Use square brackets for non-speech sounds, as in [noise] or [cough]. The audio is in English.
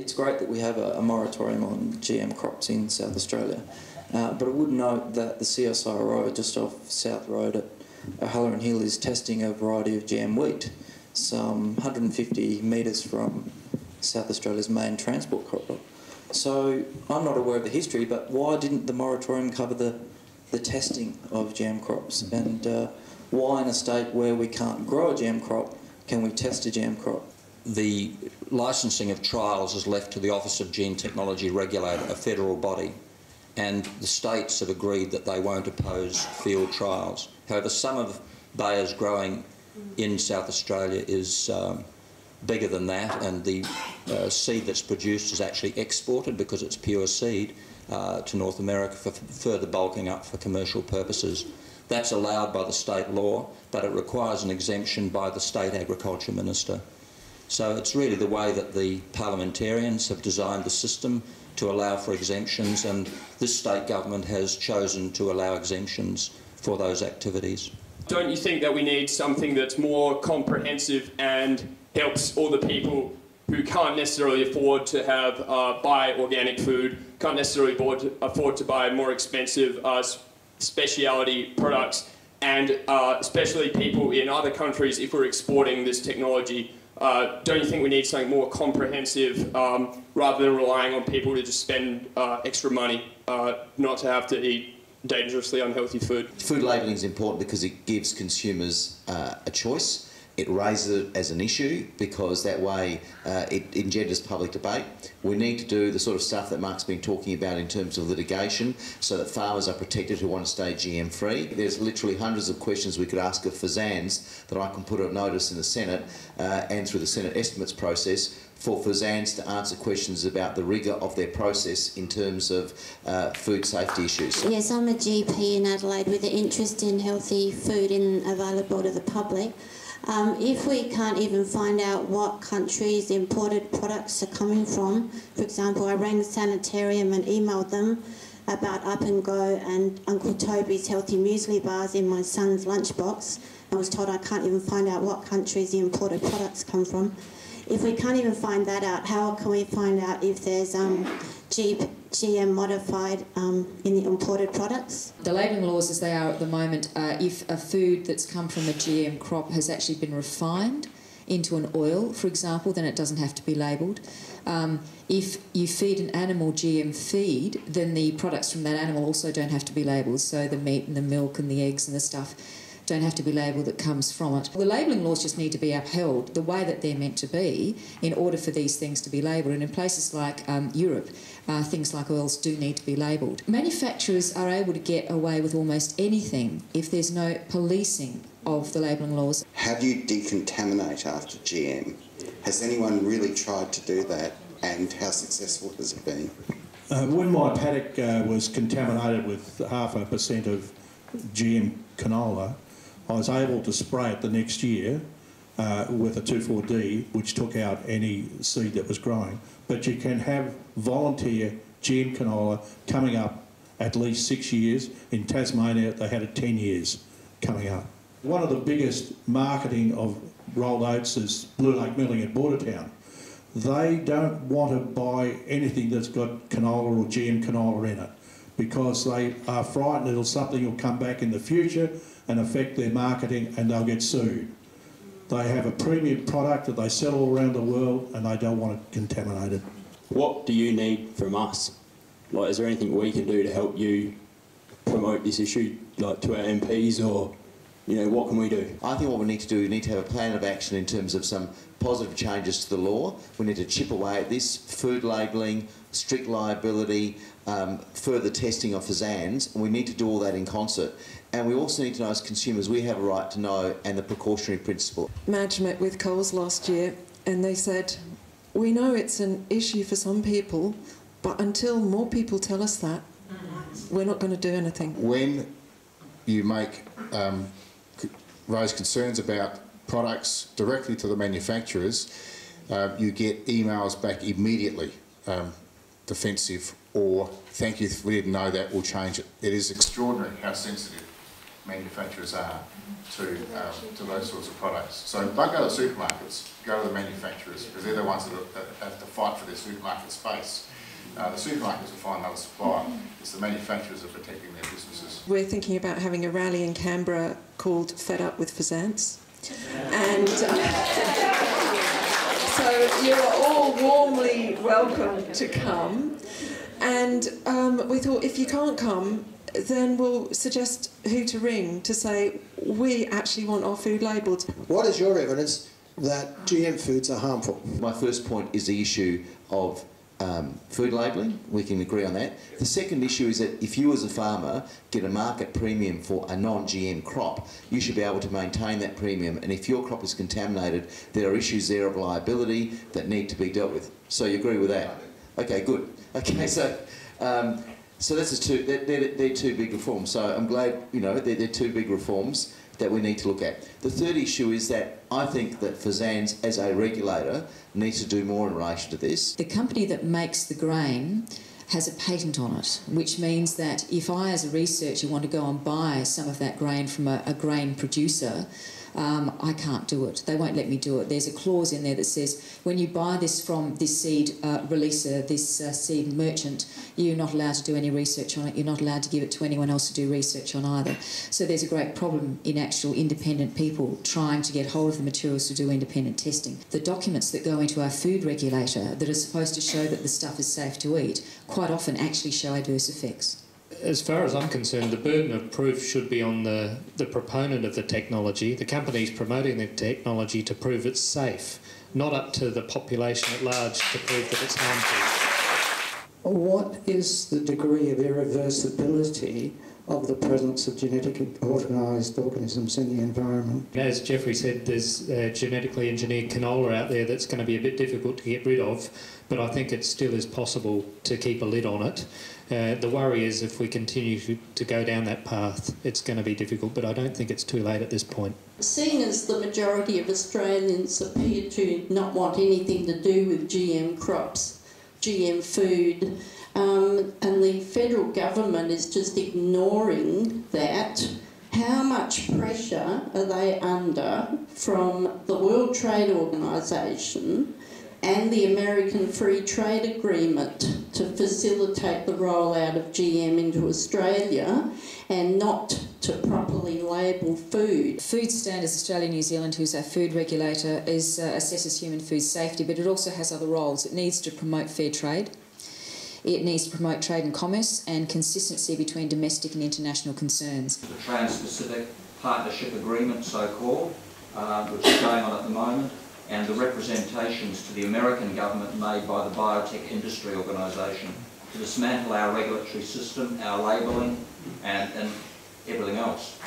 It's great that we have a, a moratorium on GM crops in South Australia, uh, but I would note that the CSIRO just off South Road at O'Halloran Hill is testing a variety of GM wheat, some 150 metres from South Australia's main transport corridor. So I'm not aware of the history, but why didn't the moratorium cover the, the testing of GM crops? And uh, why in a state where we can't grow a GM crop can we test a GM crop? The licensing of trials is left to the Office of Gene Technology Regulator, a federal body, and the states have agreed that they won't oppose field trials. However, some of Bayer's growing in South Australia is um, bigger than that, and the uh, seed that's produced is actually exported because it's pure seed uh, to North America for further bulking up for commercial purposes. That's allowed by the state law, but it requires an exemption by the state agriculture minister. So it's really the way that the parliamentarians have designed the system to allow for exemptions, and this state government has chosen to allow exemptions for those activities. Don't you think that we need something that's more comprehensive and helps all the people who can't necessarily afford to have uh, buy organic food, can't necessarily afford to, afford to buy more expensive uh, specialty products, and uh, especially people in other countries, if we're exporting this technology, uh, don't you think we need something more comprehensive um, rather than relying on people to just spend uh, extra money uh, not to have to eat dangerously unhealthy food? Food labelling is important because it gives consumers uh, a choice it raises it as an issue because that way uh, it engenders public debate. We need to do the sort of stuff that Mark's been talking about in terms of litigation so that farmers are protected who want to stay GM free. There's literally hundreds of questions we could ask of FSANZ that I can put a notice in the Senate uh, and through the Senate estimates process for FSANZ to answer questions about the rigour of their process in terms of uh, food safety issues. Yes, I'm a GP in Adelaide with an interest in healthy food and available to the public. Um, if we can't even find out what countries imported products are coming from, for example, I rang sanitarium and emailed them about Up and Go and Uncle Toby's healthy muesli bars in my son's lunchbox. I was told I can't even find out what countries the imported products come from. If we can't even find that out, how can we find out if there's um, GM modified um, in the imported products. The labelling laws, as they are at the moment, uh, if a food that's come from a GM crop has actually been refined into an oil, for example, then it doesn't have to be labelled. Um, if you feed an animal GM feed, then the products from that animal also don't have to be labelled. So the meat and the milk and the eggs and the stuff don't have to be labelled that comes from it. The labelling laws just need to be upheld the way that they're meant to be in order for these things to be labelled. And in places like um, Europe, uh, things like oils do need to be labelled. Manufacturers are able to get away with almost anything if there's no policing of the labelling laws. How do you decontaminate after GM? Has anyone really tried to do that and how successful has it been? Uh, when my paddock uh, was contaminated with half a percent of GM canola, I was able to spray it the next year uh, with a 2,4-D, which took out any seed that was growing. But you can have volunteer GM canola coming up at least six years. In Tasmania, they had it 10 years coming up. One of the biggest marketing of rolled oats is Blue Lake Milling at Bordertown. They don't want to buy anything that's got canola or GM canola in it because they are frightened that something will come back in the future and affect their marketing and they'll get sued. They have a premium product that they sell all around the world and they don't want it contaminated. What do you need from us? Like, is there anything we can do to help you promote this issue, like to our MPs or you know, what can we do? I think what we need to do, we need to have a plan of action in terms of some positive changes to the law. We need to chip away at this, food labelling, strict liability, um, further testing of FSANZ, and we need to do all that in concert. And we also need to know as consumers, we have a right to know and the precautionary principle. Madge met with Coles last year and they said, we know it's an issue for some people, but until more people tell us that, we're not going to do anything. When you make um, raise concerns about products directly to the manufacturers, uh, you get emails back immediately, um, defensive or thank you, we didn't know that, we'll change it. It is extraordinary how sensitive manufacturers are to, um, to those sorts of products. So don't go to the supermarkets, go to the manufacturers, because they're the ones that, that have to fight for their supermarket space. Uh, the supermarkets will find another supplier. It's the manufacturers that are protecting their businesses. We're thinking about having a rally in Canberra called Fed Up with FSANZ. And uh, [laughs] so you are all warmly welcome to come. And um, we thought if you can't come, then we'll suggest who to ring to say we actually want our food labelled. What is your evidence that GM foods are harmful? My first point is the issue of um, food labelling. We can agree on that. The second issue is that if you as a farmer get a market premium for a non-GM crop, you should be able to maintain that premium. And if your crop is contaminated, there are issues there of liability that need to be dealt with. So you agree with that? Okay, good. Okay, [laughs] so um, so that's two. They're, they're, they're two big reforms. So I'm glad you know they're, they're two big reforms that we need to look at. The third issue is that I think that FSANZ as a regulator needs to do more in relation to this. The company that makes the grain has a patent on it, which means that if I, as a researcher, want to go and buy some of that grain from a, a grain producer, um, I can't do it. They won't let me do it. There's a clause in there that says when you buy this from this seed uh, releaser, this uh, seed merchant, you're not allowed to do any research on it. You're not allowed to give it to anyone else to do research on either. So there's a great problem in actual independent people trying to get hold of the materials to do independent testing. The documents that go into our food regulator that are supposed to show that the stuff is safe to eat quite often actually show adverse effects as far as I'm concerned, the burden of proof should be on the, the proponent of the technology, the companies promoting the technology to prove it's safe, not up to the population at large to prove that it's harmful. What is the degree of irreversibility of the presence of genetically organised organisms in the environment? As Jeffrey said, there's uh, genetically engineered canola out there that's going to be a bit difficult to get rid of, but I think it still is possible to keep a lid on it. Uh, the worry is if we continue to, to go down that path, it's going to be difficult, but I don't think it's too late at this point. Seeing as the majority of Australians appear to not want anything to do with GM crops, GM food, um, and the federal government is just ignoring that, how much pressure are they under from the World Trade Organisation and the American Free Trade Agreement to facilitate the rollout of GM into Australia and not to properly label food. Food Standards Australia New Zealand, who's our food regulator, is uh, assesses human food safety, but it also has other roles. It needs to promote fair trade. It needs to promote trade and commerce and consistency between domestic and international concerns. The Trans-Pacific Partnership Agreement, so-called, uh, which is going on at the moment, and the representations to the American government made by the Biotech Industry Organisation to dismantle our regulatory system, our labelling and, and everything else.